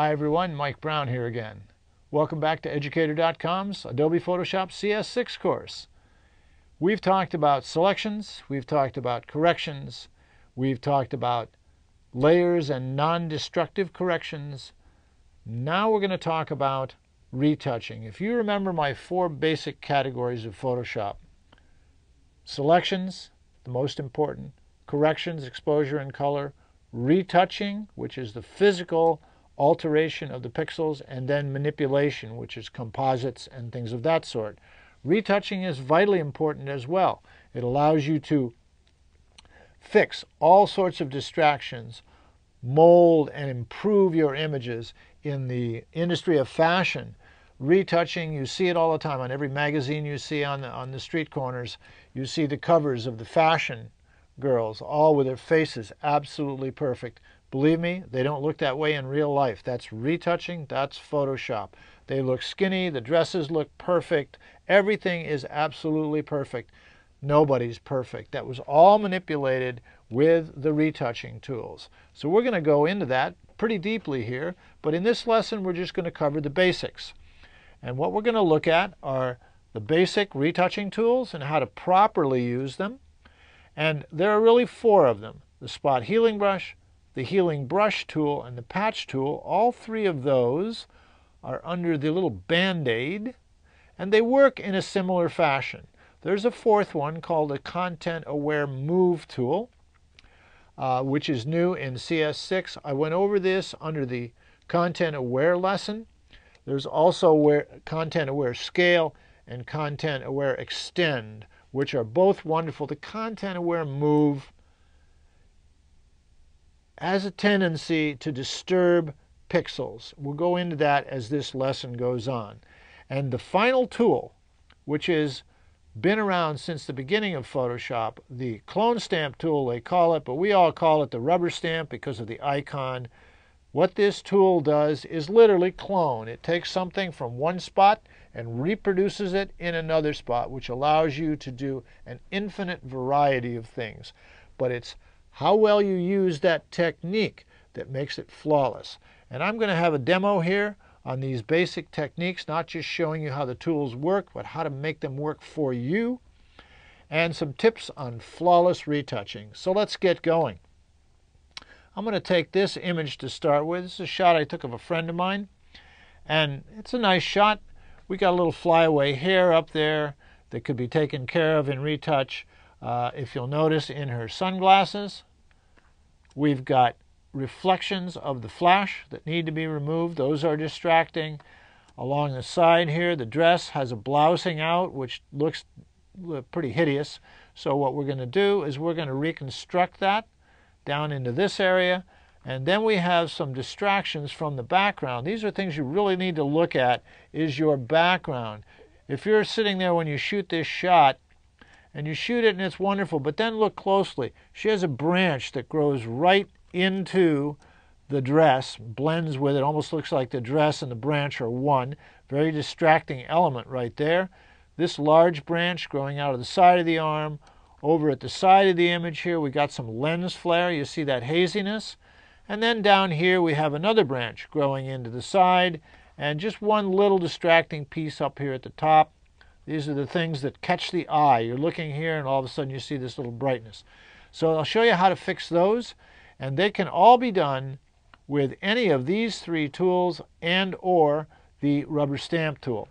Hi everyone, Mike Brown here again. Welcome back to Educator.com's Adobe Photoshop CS6 course. We've talked about selections, we've talked about corrections, we've talked about layers and non-destructive corrections. Now we're going to talk about retouching. If you remember my four basic categories of Photoshop, selections, the most important, corrections, exposure and color, retouching, which is the physical alteration of the pixels, and then manipulation, which is composites and things of that sort. Retouching is vitally important as well. It allows you to fix all sorts of distractions, mold and improve your images in the industry of fashion. Retouching, you see it all the time on every magazine you see on the, on the street corners. You see the covers of the fashion girls, all with their faces absolutely perfect. Believe me, they don't look that way in real life. That's retouching, that's Photoshop. They look skinny, the dresses look perfect, everything is absolutely perfect. Nobody's perfect. That was all manipulated with the retouching tools. So we're going to go into that pretty deeply here, but in this lesson we're just going to cover the basics. And what we're going to look at are the basic retouching tools and how to properly use them. And there are really four of them. The spot healing brush, the healing brush tool and the patch tool, all three of those are under the little band-aid and they work in a similar fashion. There's a fourth one called the Content Aware Move tool, uh, which is new in CS6. I went over this under the Content Aware lesson. There's also aware, Content Aware Scale and Content Aware Extend, which are both wonderful. The Content Aware Move has a tendency to disturb pixels. We'll go into that as this lesson goes on. And the final tool, which has been around since the beginning of Photoshop, the clone stamp tool they call it, but we all call it the rubber stamp because of the icon. What this tool does is literally clone. It takes something from one spot and reproduces it in another spot, which allows you to do an infinite variety of things. But it's how well you use that technique that makes it flawless. And I'm going to have a demo here on these basic techniques, not just showing you how the tools work, but how to make them work for you, and some tips on flawless retouching. So let's get going. I'm going to take this image to start with. This is a shot I took of a friend of mine, and it's a nice shot. We got a little flyaway hair up there that could be taken care of in retouch. Uh, if you'll notice in her sunglasses, We've got reflections of the flash that need to be removed. Those are distracting. Along the side here, the dress has a blousing out, which looks pretty hideous. So what we're going to do is we're going to reconstruct that down into this area. And then we have some distractions from the background. These are things you really need to look at is your background. If you're sitting there when you shoot this shot and you shoot it and it's wonderful. But then look closely. She has a branch that grows right into the dress, blends with it, almost looks like the dress and the branch are one. Very distracting element right there. This large branch growing out of the side of the arm. Over at the side of the image here, we got some lens flare. You see that haziness? And then down here, we have another branch growing into the side and just one little distracting piece up here at the top. These are the things that catch the eye. You're looking here and all of a sudden you see this little brightness. So I'll show you how to fix those and they can all be done with any of these three tools and or the rubber stamp tool.